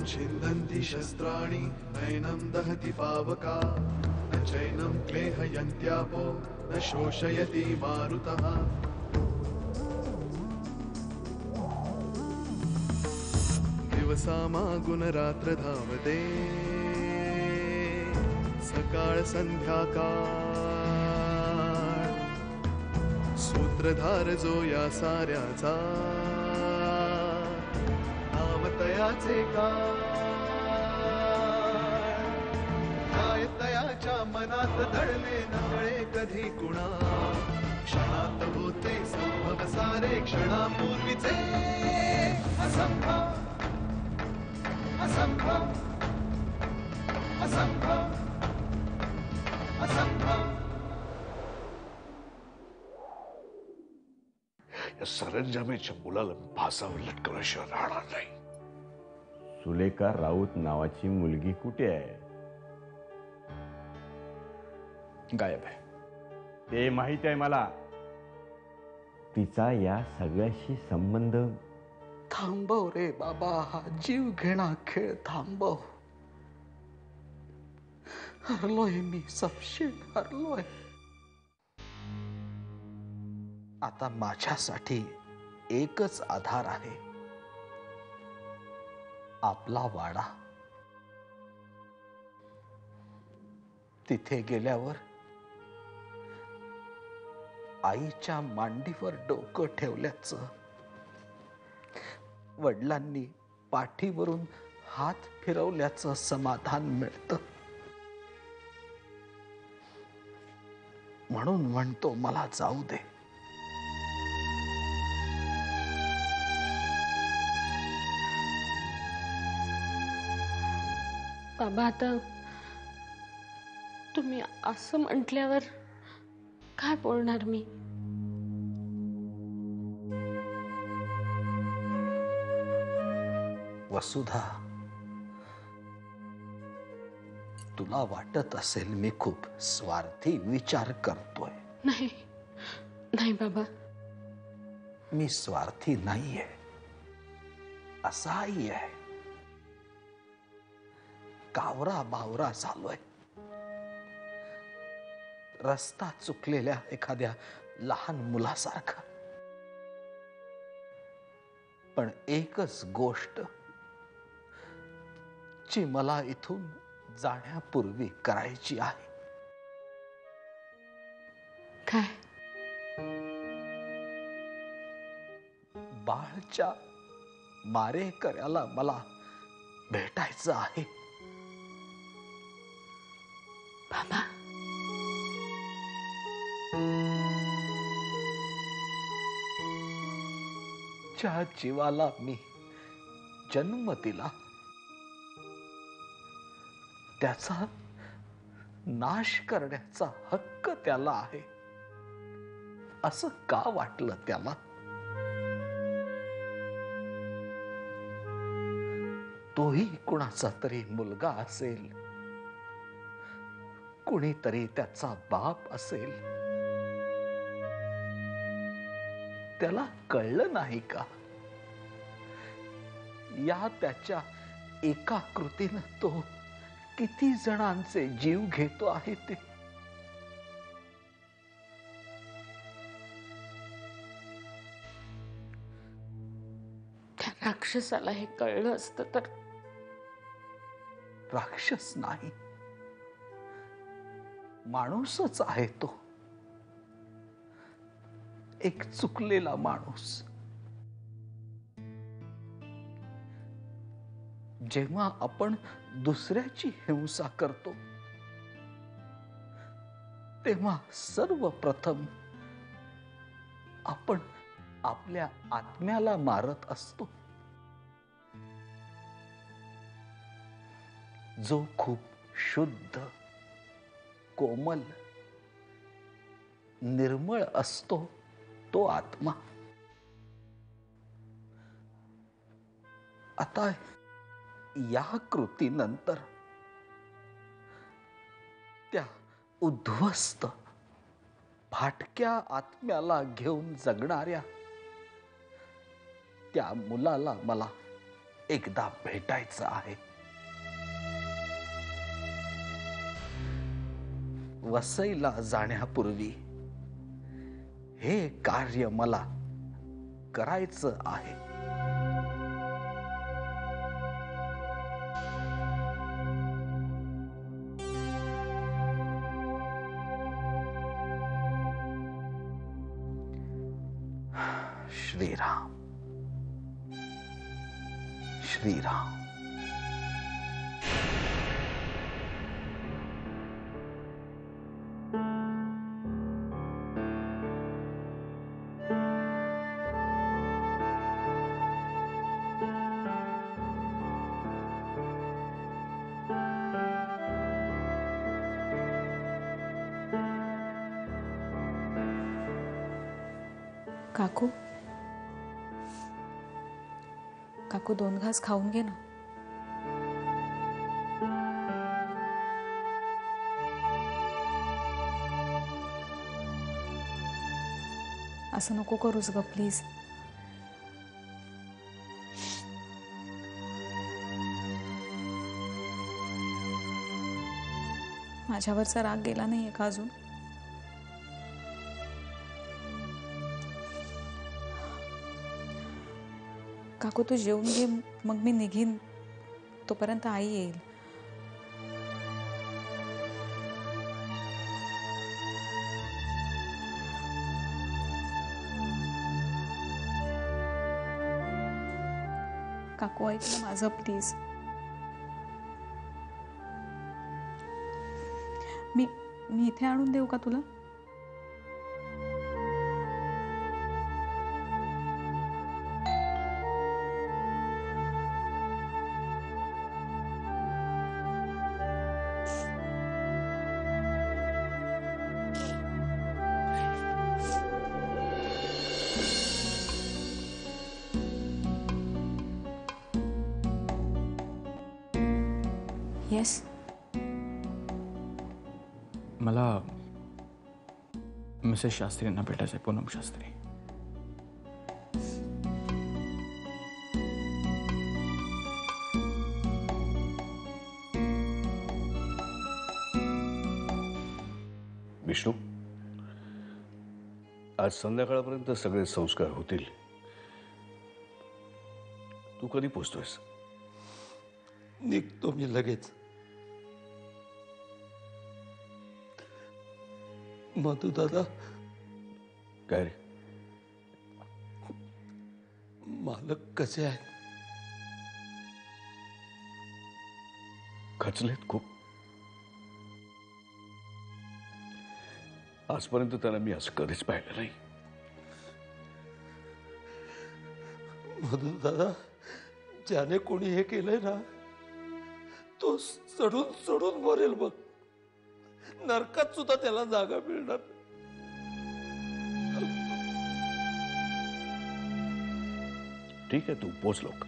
छिन्दन्ति शस्त्राणि नैनं दहति पावका। न चैनं क्लेहयन्त्यापो न शोषयति मारुतः। दिवसामा गुणरात्र धावते सकाळ संध्याकाळ सूत्रधार जो या साऱ्याचा का। काय तयाच्या मनात या सरंजामेच्या मुलाला फासावर लटकवल्याशिवाय राहणार नाही। सुलेखा राऊत नावाची मुलगी कुठे आहे? गायब आहे. ते माहीत आहे मला. तिचा या सगळ्याशी संबंध? थांबव रे बाबा हा जीव घेणा खेळ थांबव. हरलोय मी सपशेल हरलोय. आता माझ्यासाठी एकच आधार आहे. आपला वाडा. तिथे गेल्यावर आईच्या मांडीवर डोकं ठेवल्याचं वडिलांनी पाठीवरून हात फिरवल्याचं समाधान मिळतं. म्हणून म्हणतो मला जाऊ दे. बाबा आता तुम्ही असं म्हटल्यावर काय बोलणार मी? वसुधा तुला वाटत असेल मी खूप स्वार्थी विचार करतोय. नाही नाही बाबा. मी स्वार्थी नाहीये. असाही आहे. कावरा बावरा झालोय रस्ता चुकलेल्या एखाद्या लहान मुलासारखा. पण एकच गोष्ट जी मला इथून जाण्यापूर्वी करायची आहे. काय? बाळच्या मारेकऱ्याला मला भेटायचं आहे. ज्या जीवाला मी जन्म दिला. त्याचा नाश करण्याचा हक्क त्याला आहे. असं का वाटलं त्याला? तोही कुणाचा तरी मुलगा असेल. कुणीतरी त्याचा बाप असेल. त्याला कळलं नाही का? या त्याच्या एका कृतीनं तो किती जणांचे जीव घेतो आहे ते. राक्षसाला हे कळलं असतं तर? राक्षस नाही. माणूसच आहे तो. एक चुकलेला माणूस. जेव्हा आपण दुसऱ्याची हिंसा करतो तेव्हा सर्वप्रथम आपण आपल्या आत्म्याला मारत असतो. जो खूप शुद्ध कोमल निर्मळ असतो तो आत्मा। आता या कृतीनंतर त्या उद्ध्वस्त फाटक्या आत्म्याला घेऊन जगणाऱ्या त्या मुलाला मला एकदा भेटायचं आहे. वसईला जाण्यापूर्वी हे कार्य मला करायचं आहे. श्रीराम. श्रीराम. काकू दोन घास खाऊन घे ना. असं नको करूस ग प्लीज माझ्यावरचा राग गेला नाहीये का अजून? काकू तू जेवून घे मग मी निघीन. तोपर्यंत आई येईल. काकू ऐक माझं प्लीज. मी मी इथे आणून देऊ का तुला? मला मिसेस शास्त्रींना भेटायचं आहे पूनम शास्त्री. विष्णू आज संध्याकाळपर्यंत सगळे संस्कार होतील. तू कधी पोचतोयस? निघतो मी लगेच. मधू दादा। काय रे मालक कसे आहेत खचलेत खूप आजपर्यंत त्याला मी असं कधीच पाहिलं नाही? मधू दादा ज्याने कोणी हे केलंय ना तो चढून चढून मरेल बघ नरकात सुद्धा त्याला जागा मिळणार ठीक आहे तू पोच लवकर.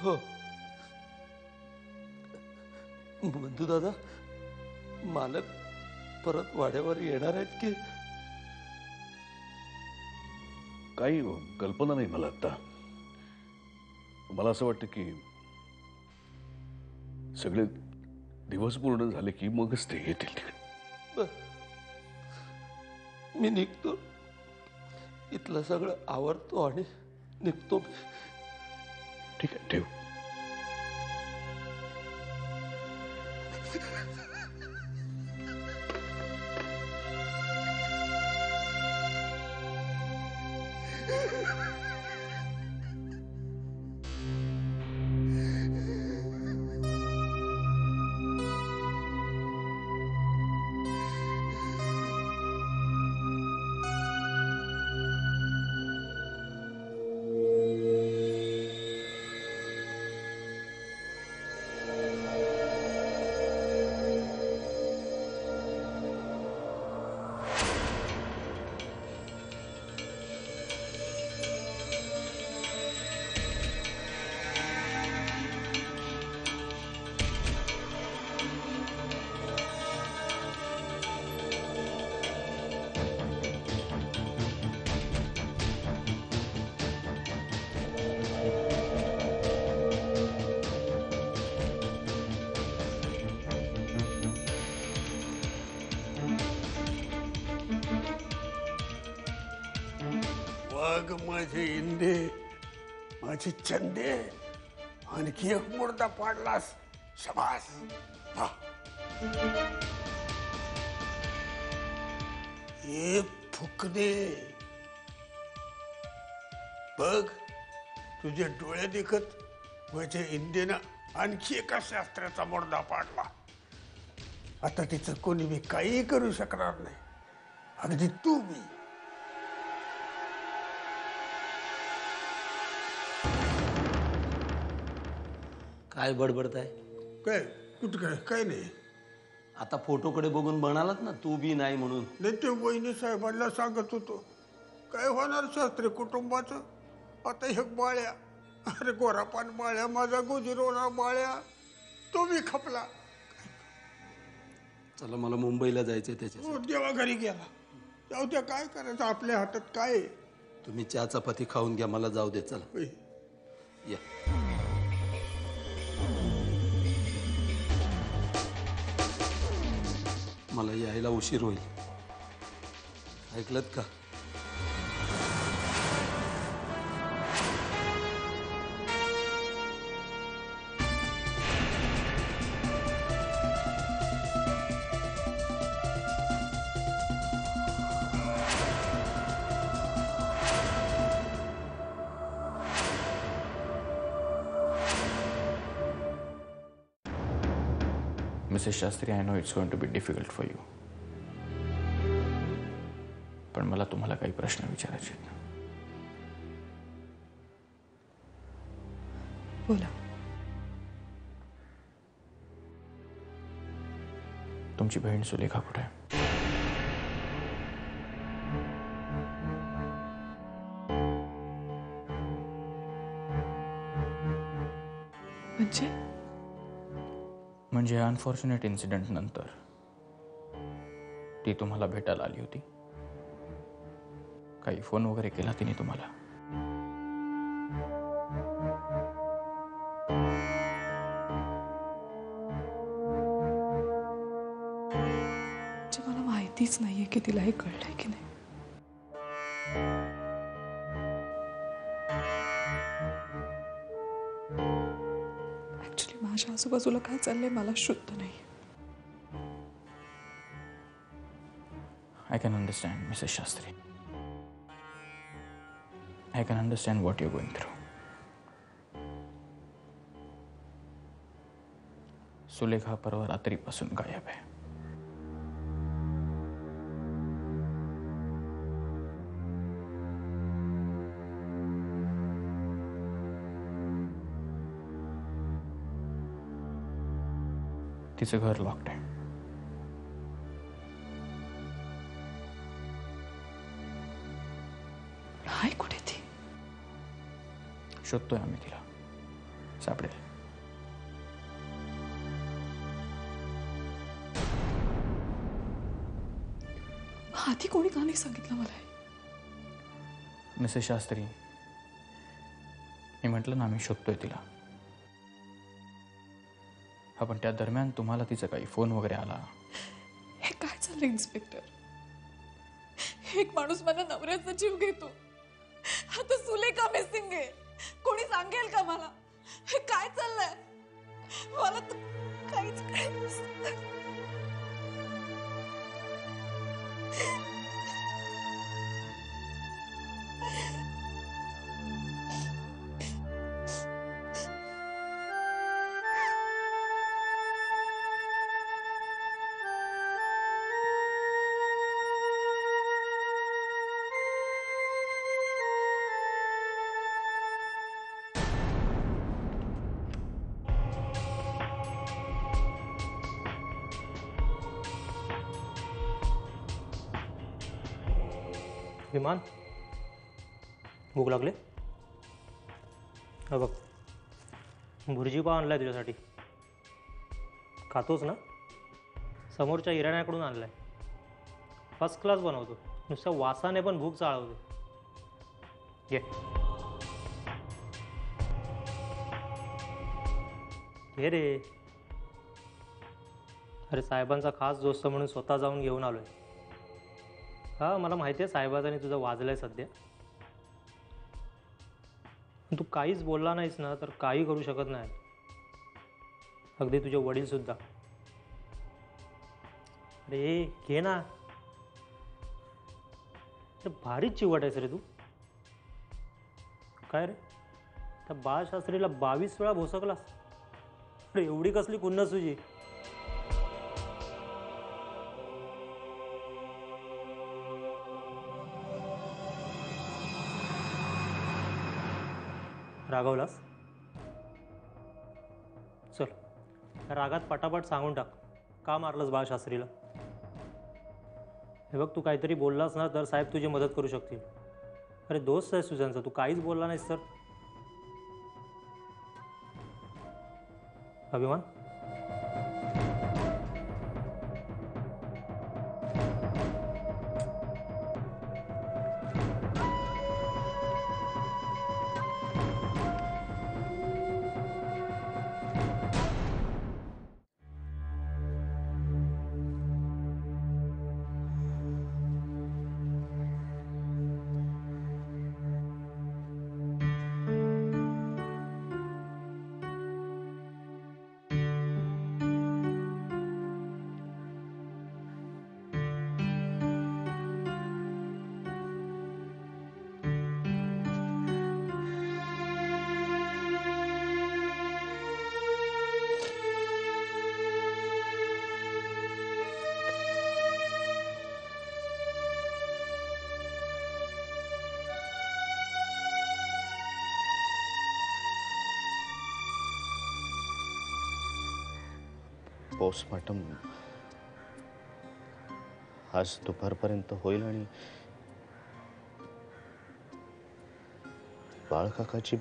हो. बंधू दादा मालक परत वाड्यावर येणार आहेत की? काही कल्पना नाही मला आता. मला असं वाटतं की सगळे दिवस पूर्ण झाले की मगच ते येतील तिकडे मी निघतो. इथलं सगळं आवडतो आणि निघतो ठीक आहे ठेव. बघ माझे इंदे माझे चंदे आणखी एक मुर्दा पाडलास शबास. हा. हे फुकणे बघ तुझे डोळे देखत माझ्या इंदेनं आणखी एका शास्त्राचा मुर्दा पाडला. आता तिचं कोणी मी काही करू शकणार नाही. अगदी तू मी काय बडबडताय काय? कुठं काय? काय नाही. आता फोटोकडे बघून म्हणालात ना तू बी नाही म्हणून. नाही ते वहिनी साहेबांना सांगत होतो. काय होणार शास्त्री कुटुंबाचं? आता हे बाळ्या. अरे गोरापान बाळ्या माझा गुजरोना बाळ्या. तो मी खपला. चला मला मुंबईला जायचंय त्याच्या तो देवा घरी गेला. जाऊ द्या काय करायचं? आपल्या हातात काय आहे? तुम्ही चहा चपाती खाऊन घ्या मला जाऊ दे चला. होय. या. मला यायला उशीर होईल. ऐकलत का? Shastri I know it's going to be difficult for you पण मला तुम्हाला काही प्रश्न विचारायचे आहेत बोला. तुमची बहीण सुलेखा कुठे आहे? म्हणजे अनफॉर्च्युनेट इन्सिडेंट नंतर. ती तुम्हाला भेटायला आली होती. काही फ़ोन वगैरे केला तिने तुम्हाला? मला माहितीच नाहीये की तिला हे कळलंय की नाही. माझ्या आजूबाजूला काय चाललंय मला शुद्ध नाही. I can understand Mrs Shastri I can understand what you going through Sulekha परवा रात्रीपासून गायब आहे. तिचं घर लॉक्ड आहे हाय कुठे ती शोधतोय आम्ही तिला सापडेल आधी कोणी का नाही सांगितलं मला हे? मिसेस शास्त्री मी म्हटलं ना आम्ही शोधतोय तिला पण त्या दरम्यान तुम्हाला तिचा काही फ़ोन वगैरे आला. हे काय चाललं इन्स्पेक्टर? एक माणूस माझ्या नवऱ्याचा जीव घेतो. आता सुलेखा मिसिंग. आहे कोणी सांगेल का मला? हे काय चाललंय? मला काहीच विमान. भूक लागले. हा बघ. भुर्जी पाव आणलाय तुझ्यासाठी. खातोच ना? समोरच्या इराण्याकडून आणलाय. फर्स्ट क्लास बनवतो. नुसत्या वासाने पण भूक चाळवते. घे. हे रे. अरे साहेबांचा खास दोस्त म्हणून स्वतः जाऊन घेऊन आलोय. हा मला माहिती आहे साहेबाजांनी तुझं वाजलंय सध्या. तू काहीच बोलला नाहीस ना तर काही करू शकत नाही. अगदी तुझे वडील सुद्धा. अरे घे ना. अरे भारीच चिवट आहेस रे तू. काय रे? त्या बाळशास्त्रीला बावीस वेळा भोसकलास. अरे एवढी कसली कुन्नस तुझी. रागवलास चल, रागात पटापट सांगून टाक. का मारलंस बाळशास्त्रीला हे बघ, तू काहीतरी बोललास ना, तर साहेब तुझी मदत करू शकतील. अरे, दोस्त आहे तुझ्यांचा, तू काहीच बोलला नाहीस तर. अभिमान? पोस्टमॉर्टम आज दुपारपर्यंत होईल आणि बाळकाकाची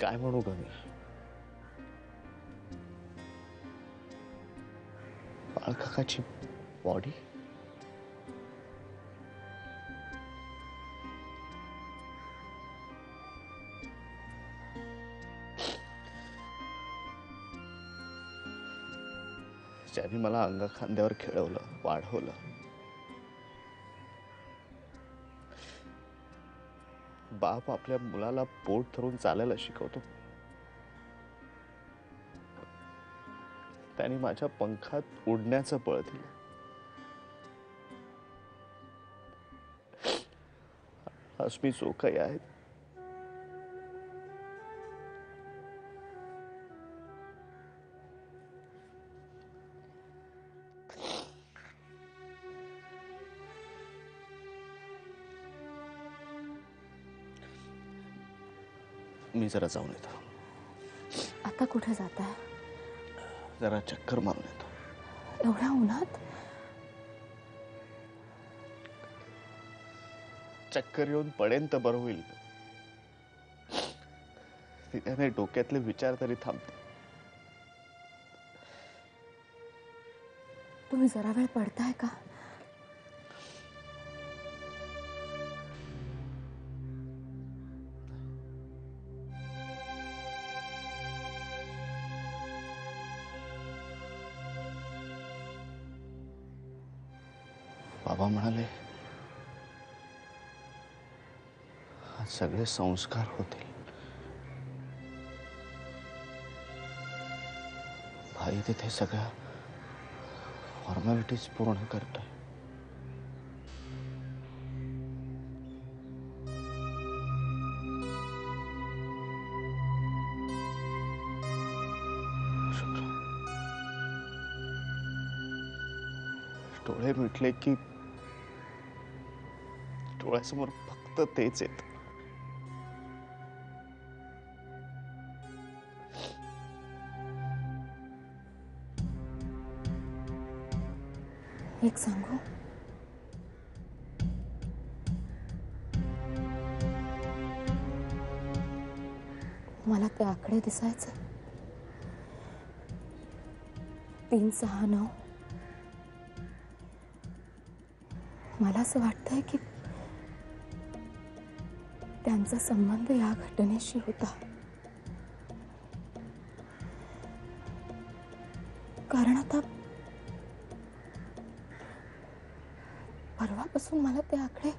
काय म्हणू ग मी? बाळकाकाची बॉडी ज्याने मला अंगा खांद्यावर खेळवलं, वाढवलं. बाप आपल्या मुलाला पोट धरून चालायला शिकवतो. त्याने माझ्या पंखात उडण्याचं बळ दिलं. आज मी जो मी जरा जाऊन येतो. आता कुठे जात आहे जरा चक्कर मारून येतो. एवढ्या उन्हात? चक्कर येऊन पडेन तर बरं होईल. त्याने डोक्यातले विचार तरी थांबते तुम्ही जरा वेळ पडताय का? बाबा म्हणाले सगळे संस्कार होतील. भाई तिथे सगळ्या फॉर्मॅलिटीज पूर्ण करतोय. डोळे मिटले की डोळ्यासमोर फक्त तेच येत एक सांगू? मला ते आकडे दिसायचे. तीन सहा नऊ. मला असं वाटतंय की त्यांचा संबंध या घटनेशी होता. कारण आता परवापासून मला ते आकडे